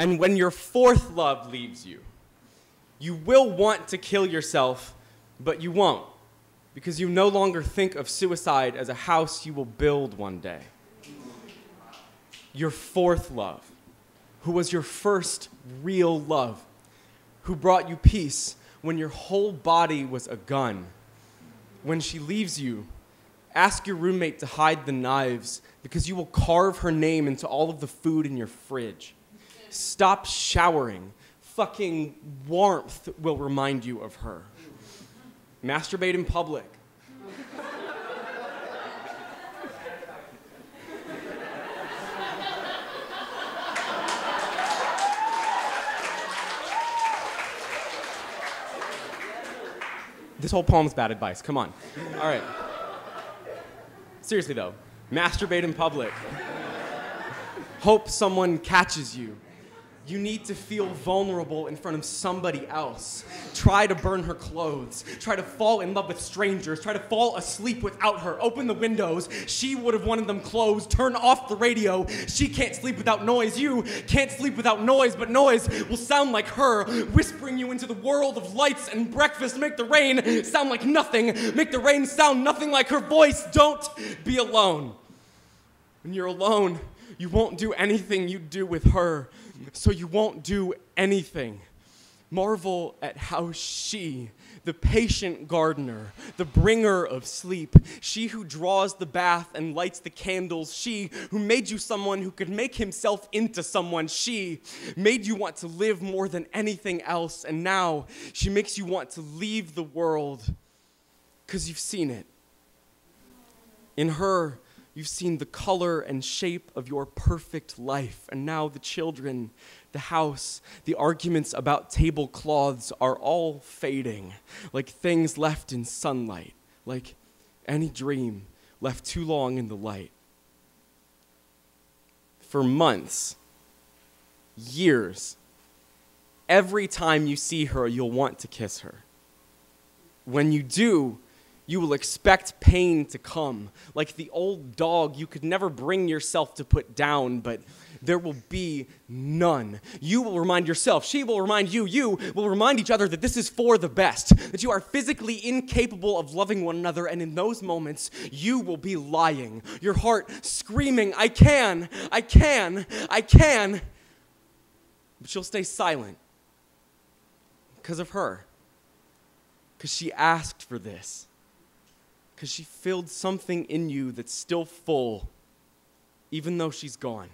And when your fourth love leaves you, you will want to kill yourself, but you won't, because you no longer think of suicide as a house you will build one day. Your fourth love, who was your first real love, who brought you peace when your whole body was a gun. When she leaves you, ask your roommate to hide the knives because you will carve her name into all of the food in your fridge. Stop showering. Fucking warmth will remind you of her. Masturbate in public. This whole poem's bad advice. Come on. All right. Seriously, though, masturbate in public. Hope someone catches you. You need to feel vulnerable in front of somebody else. Try to burn her clothes. Try to fall in love with strangers. Try to fall asleep without her. Open the windows. She would have wanted them closed. Turn off the radio. She can't sleep without noise. You can't sleep without noise, but noise will sound like her, whispering you into the world of lights and breakfast. Make the rain sound like nothing. Make the rain sound nothing like her voice. Don't be alone. When you're alone, you won't do anything you do with her so you won't do anything. Marvel at how she, the patient gardener, the bringer of sleep, she who draws the bath and lights the candles, she who made you someone who could make himself into someone, she made you want to live more than anything else, and now she makes you want to leave the world because you've seen it. In her, You've seen the color and shape of your perfect life. And now the children, the house, the arguments about tablecloths are all fading, like things left in sunlight, like any dream left too long in the light. For months, years, every time you see her, you'll want to kiss her. When you do, you will expect pain to come. Like the old dog, you could never bring yourself to put down, but there will be none. You will remind yourself, she will remind you, you will remind each other that this is for the best, that you are physically incapable of loving one another, and in those moments, you will be lying, your heart screaming, I can, I can, I can. But you'll stay silent because of her, because she asked for this because she filled something in you that's still full, even though she's gone.